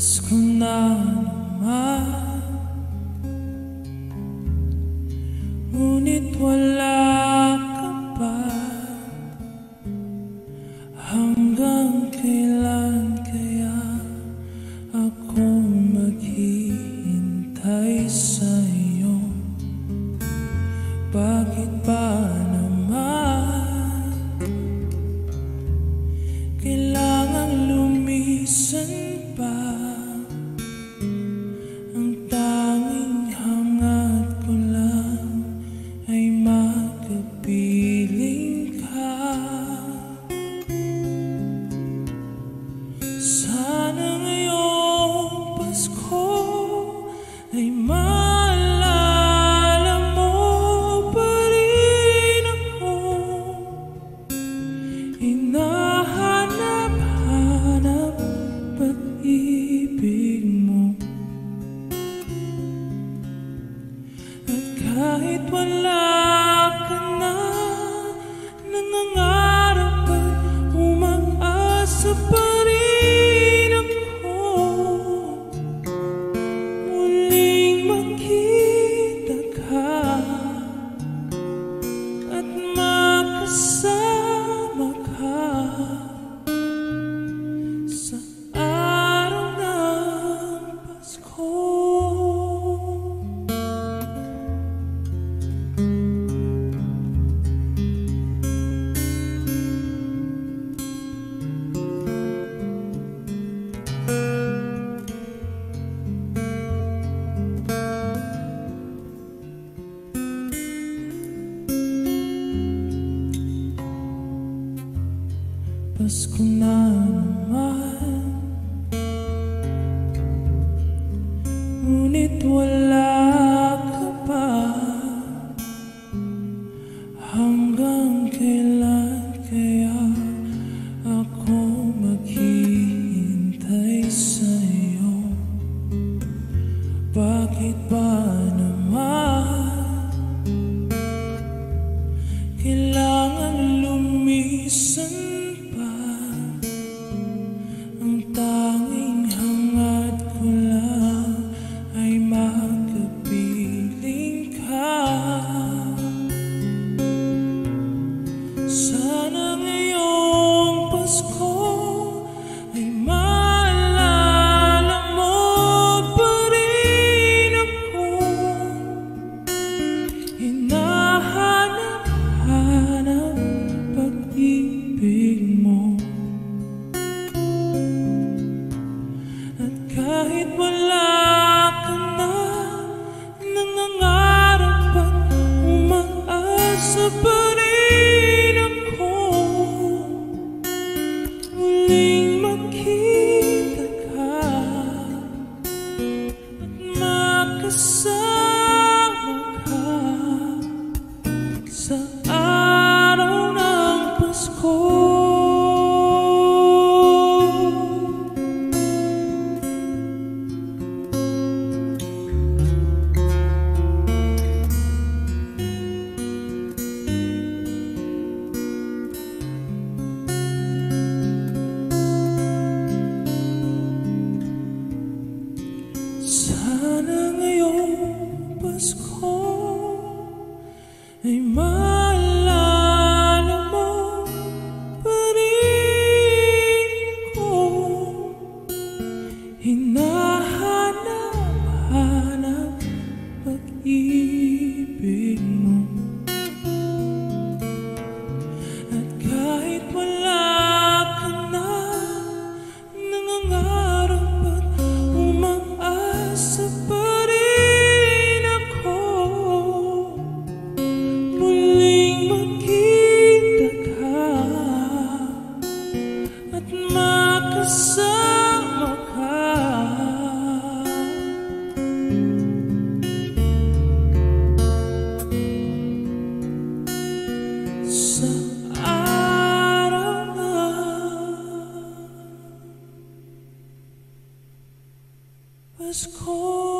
Pasko na naman. Ngunit wala ka pa. Hanggang kailan kaya Ako maghihintay sa'yo? Bakit ba kahit wala Oras ko na naman. Ngunit wala 永不可。was cold.